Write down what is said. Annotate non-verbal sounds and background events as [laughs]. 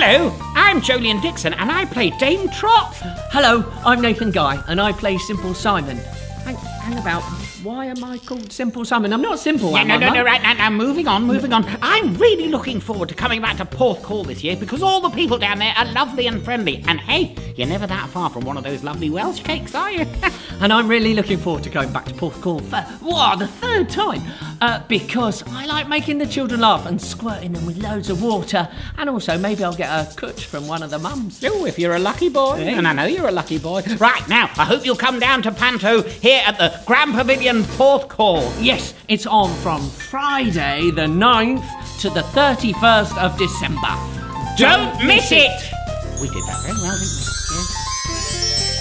Hello, I'm Jolien Dixon, and I play Dame Trott. Hello, I'm Nathan Guy, and I play Simple Simon. Hang, hang about. Why am I called Simple Simon? I'm not simple. Am no, I, no, no, right now, now, moving on, moving on. I'm really looking forward to coming back to Porthcawl this year because all the people down there are lovely and friendly. And hey, you're never that far from one of those lovely Welsh cakes, are you? [laughs] And I'm really looking forward to going back to Porthcawl for wow, the third time. Uh, because I like making the children laugh and squirting them with loads of water. And also, maybe I'll get a cooch from one of the mums. oh, if you're a lucky boy, Hey. and I know you're a lucky boy. Right now, I hope you'll come down to Panto here at the Grand Pavilion Porthcawl. Yes, it's on from Friday the 9th to the 31st of December. Don't miss it! We did that very well, didn't we?